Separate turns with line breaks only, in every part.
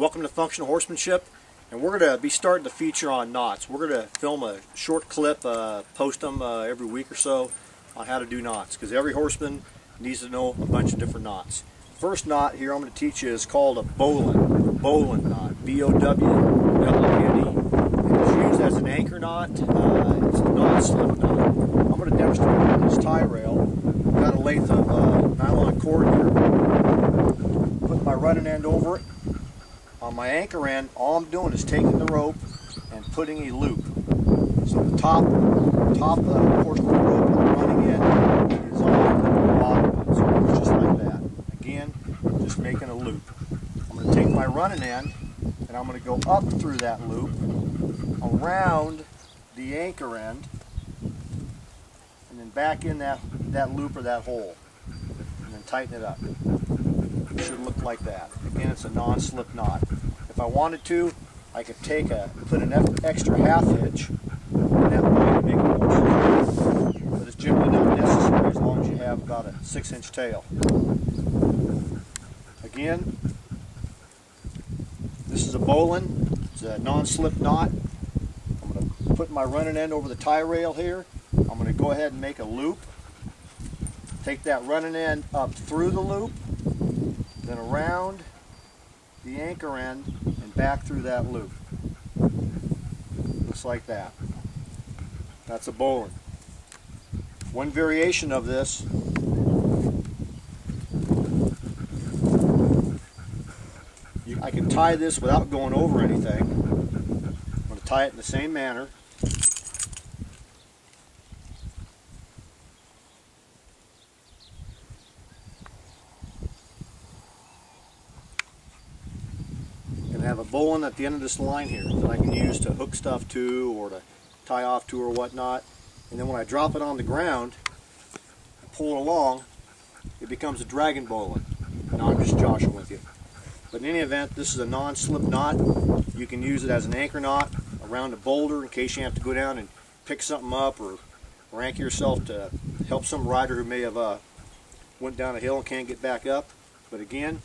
Welcome to Functional Horsemanship, and we're going to be starting to feature on knots. We're going to film a short clip, uh, post them uh, every week or so on how to do knots, because every horseman needs to know a bunch of different knots. First knot here I'm going to teach you is called a bowline, bowline knot, B-O-W-L-I-N-E. It's used as an anchor knot. Uh, it's a non-slip knot. I'm going to demonstrate with this tie rail. I've Got a length of uh, nylon cord here. Put my running end over it on my anchor end, all I'm doing is taking the rope and putting a loop. So the top, top uh, portion of the rope I'm running end is on the bottom. So it's just like that. Again, just making a loop. I'm going to take my running end and I'm going to go up through that loop, around the anchor end, and then back in that, that loop or that hole, and then tighten it up should look like that. Again, it's a non-slip knot. If I wanted to, I could take a, put an extra half hitch in that to make it more. But it's generally not necessary as long as you have about a six inch tail. Again, this is a bowline. It's a non-slip knot. I'm going to put my running end over the tie rail here. I'm going to go ahead and make a loop. Take that running end up through the loop then around the anchor end and back through that loop. Looks like that. That's a bowline. One variation of this I can tie this without going over anything. I'm going to tie it in the same manner. And have a bowline at the end of this line here that I can use to hook stuff to or to tie off to or whatnot. And then when I drop it on the ground, pull it along, it becomes a dragon bowline. Now I'm just joshing with you. But in any event, this is a non-slip knot. You can use it as an anchor knot around a boulder in case you have to go down and pick something up or, or anchor yourself to help some rider who may have uh, went down a hill and can't get back up. But again,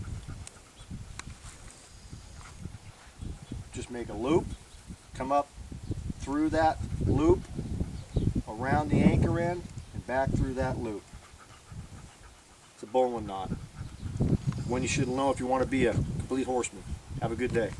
just make a loop, come up through that loop, around the anchor end, and back through that loop. It's a bowline knot. One you should know if you want to be a complete horseman. Have a good day.